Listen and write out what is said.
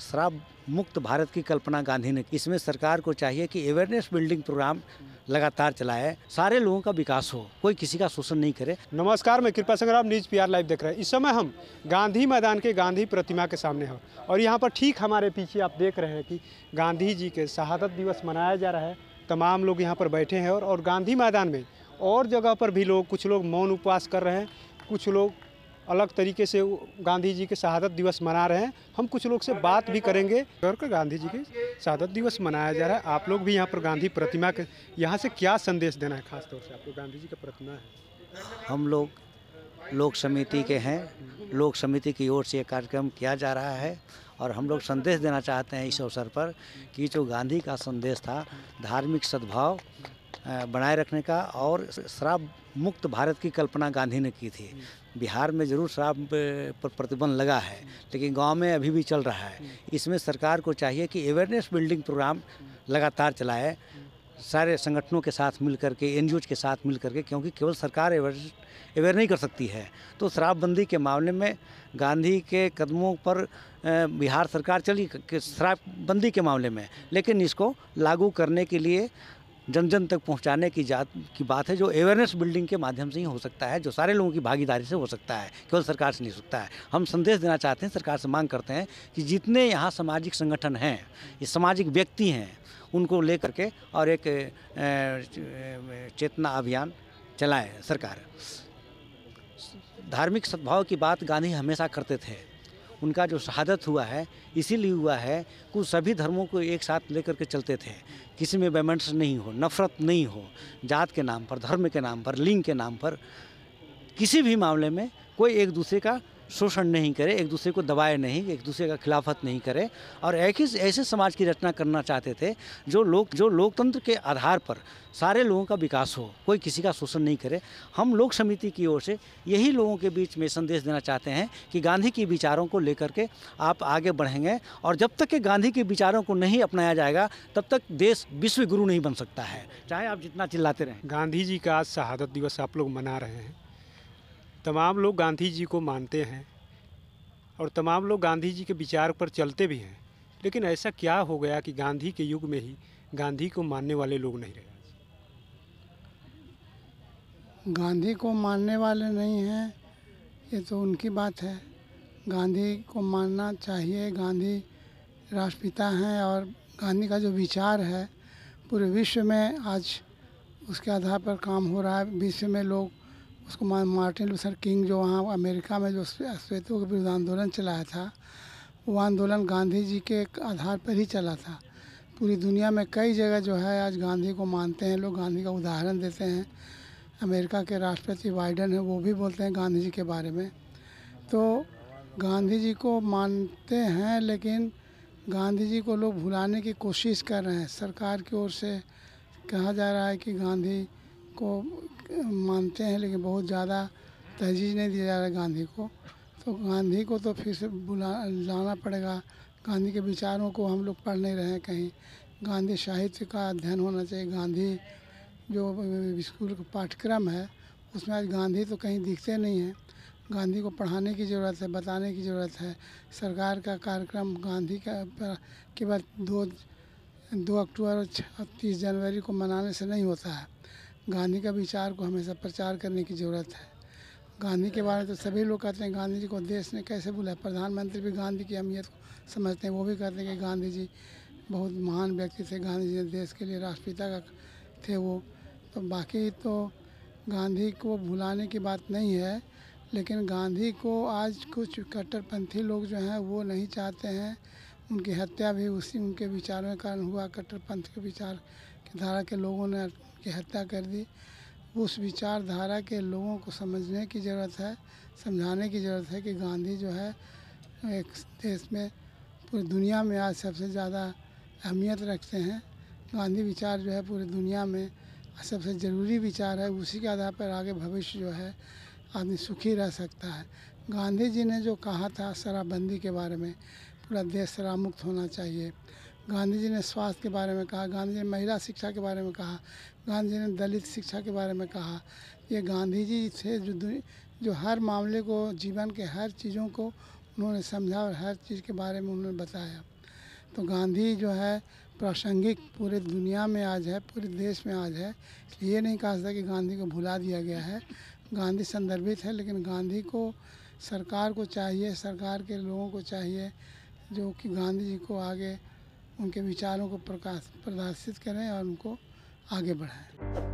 शराब मुक्त भारत की कल्पना गांधी ने की। इसमें सरकार को चाहिए कि अवेयरनेस बिल्डिंग प्रोग्राम लगातार चलाए सारे लोगों का विकास हो कोई किसी का शोषण नहीं करे। नमस्कार मैं कृपा संग्राम न्यूज़ पीआर लाइव देख रहे हैं। इस समय हम गांधी मैदान के गांधी प्रतिमा के सामने हो और यहाँ पर ठीक हमारे पीछे आप देख रहे हैं कि गांधी जी के शहादत दिवस मनाया जा रहा है। तमाम लोग यहाँ पर बैठे हैं और, और गांधी मैदान में और जगह पर भी लोग कुछ लोग मौन उपवास कर रहे हैं कुछ लोग अलग तरीके से गांधी जी के शहादत दिवस मना रहे हैं। हम कुछ लोग से बात भी करेंगे। और का गांधी जी के शहादत दिवस मनाया जा रहा है। आप लोग भी यहाँ पर गांधी प्रतिमा के यहाँ से क्या संदेश देना है, खासतौर से आपको? गांधी जी का प्रतिमा है। हम लोग लोक समिति के हैं। लोक समिति की ओर से ये कार्यक्रम किया जा रहा है और हम लोग संदेश देना चाहते हैं इस अवसर पर कि जो गांधी का संदेश था, धार्मिक सद्भाव बनाए रखने का और शराब मुक्त भारत की कल्पना गांधी ने की थी। बिहार में ज़रूर शराब पर प्रतिबंध लगा है लेकिन गाँव में अभी भी चल रहा है। इसमें सरकार को चाहिए कि अवेयरनेस बिल्डिंग प्रोग्राम लगातार चलाए। सारे संगठनों के साथ मिल करके एन के साथ मिल करके क्योंकि केवल सरकार अवेयर अवेयर नहीं कर सकती है। तो शराबबंदी के मामले में गांधी के कदमों पर बिहार सरकार चली शराबबंदी के मामले में। लेकिन इसको लागू करने के लिए जन जन तक पहुँचाने की जात, की बात है, जो अवेयरनेस बिल्डिंग के माध्यम से ही हो सकता है, जो सारे लोगों की भागीदारी से हो सकता है, केवल सरकार से नहीं हो सकता है। हम संदेश देना चाहते हैं, सरकार से मांग करते हैं कि जितने यहाँ सामाजिक संगठन हैं, ये सामाजिक व्यक्ति हैं, उनको लेकर के और एक चेतना अभियान चलाए सरकार। धार्मिक सद्भाव की बात गांधी हमेशा करते थे। उनका जो शहादत हुआ है, इसीलिए हुआ है कि सभी धर्मों को एक साथ लेकर के चलते थे। किसी में बैमेंट्स नहीं हो, नफरत नहीं हो, जात के नाम पर, धर्म के नाम पर, लिंग के नाम पर, किसी भी मामले में कोई एक दूसरे का शोषण नहीं करे, एक दूसरे को दबाए नहीं, एक दूसरे का खिलाफत नहीं करे। और एक ही ऐसे समाज की रचना करना चाहते थे, जो लोग, जो लोकतंत्र के आधार पर सारे लोगों का विकास हो, कोई किसी का शोषण नहीं करे। हम लोक समिति की ओर से यही लोगों के बीच में संदेश देना चाहते हैं कि गांधी के विचारों को लेकर के आप आगे बढ़ेंगे। और जब तक के गांधी के विचारों को नहीं अपनाया जाएगा, तब तक देश विश्व गुरु नहीं बन सकता है। चाहे आप जितना चिल्लाते रहें। गांधी जी का आज शहादत दिवस आप लोग मना रहे हैं। तमाम लोग गांधी जी को मानते हैं। और तमाम लोग गांधी जी के विचार पर चलते भी हैं। लेकिन ऐसा क्या हो गया कि गांधी के युग में ही गांधी को मानने वाले लोग नहीं रहे गांधी को मानने वाले नहीं हैं, ये तो उनकी बात है। गांधी को मानना चाहिए, गांधी राष्ट्रपिता हैं और गांधी का जो विचार है, पूरे विश्व में आज उसके आधार पर काम हो रहा है। विश्व में लोग उसको मार्टिन लूथर किंग जो वहाँ अमेरिका में जो श्वे- श्वेतों के विरुद्ध आंदोलन चलाया था, वो आंदोलन गांधी जी के आधार पर ही चला था। पूरी दुनिया में कई जगह जो है आज गांधी को मानते हैं, लोग गांधी का उदाहरण देते हैं। अमेरिका के राष्ट्रपति बाइडन है, वो भी बोलते हैं गांधी जी के बारे में। तो गांधी जी को मानते हैं, लेकिन गांधी जी को लोग भुलाने की कोशिश कर रहे हैं। सरकार की ओर से कहा जा रहा है कि गांधी को मानते हैं, लेकिन बहुत ज़्यादा तहजीज नहीं दिया जा रहा है गांधी को। तो गांधी को तो फिर से बुला, लाना पड़ेगा। गांधी के विचारों को हम लोग पढ़ नहीं रहे हैं कहीं। गांधी साहित्य का अध्ययन होना चाहिए। गांधी जो स्कूल का पाठ्यक्रम है, उसमें आज गांधी तो कहीं दिखते नहीं हैं। गांधी को पढ़ाने की ज़रूरत है, बताने की ज़रूरत है। सरकार का कार्यक्रम गांधी का के बाद दो दो अक्टूबर और तीस जनवरी को मनाने से नहीं होता है। गांधी का विचार को हमेशा प्रचार करने की ज़रूरत है। गांधी के बारे में तो सभी लोग कहते हैं, गांधी जी को देश ने कैसे बुलाया प्रधानमंत्री भी गांधी की अहमियत को समझते हैं, वो भी कहते हैं कि गांधी जी बहुत महान व्यक्ति थे, गांधी जी ने देश के लिए राष्ट्रपिता का थे वो। तो बाकी तो गांधी को भुलाने की बात नहीं है, लेकिन गांधी को आज कुछ कट्टरपंथी लोग जो हैं, वो नहीं चाहते हैं उनकी हत्या भी उसी, उनके विचारों के कारण हुआ। कट्टरपंथ के विचार की धारा के लोगों ने उनकी हत्या कर दी। उस विचारधारा के लोगों को समझने की ज़रूरत है, समझाने की ज़रूरत है कि गांधी जो है, एक देश में, पूरी दुनिया में आज सबसे ज़्यादा अहमियत रखते हैं। गांधी विचार जो है पूरी दुनिया में सबसे ज़रूरी विचार है। उसी के आधार पर आगे भविष्य जो है, आदमी सुखी रह सकता है। गांधी जी ने जो कहा था शराबबंदी के बारे में पूरा देश शराब मुक्त होना चाहिए। गांधी जी ने स्वास्थ्य के बारे में कहा गांधी जी ने महिला शिक्षा के बारे में कहा गांधी जी ने दलित शिक्षा के बारे में कहा। ये गांधी जी थे जो जो हर मामले को, जीवन के हर चीज़ों को उन्होंने समझा और हर चीज़ के बारे में उन्होंने बताया। तो गांधी जो है, प्रासंगिक पूरे दुनिया में आज है, पूरे देश में आज है। ये नहीं कहा सकता कि गांधी को भुला दिया गया है। गांधी संदर्भित है, लेकिन गांधी को सरकार को चाहिए, सरकार के लोगों को चाहिए। जो कि गांधी जी को आगे उनके विचारों को प्रकाश, प्रदर्शित करें और उनको आगे बढ़ाएँ।